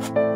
Bye.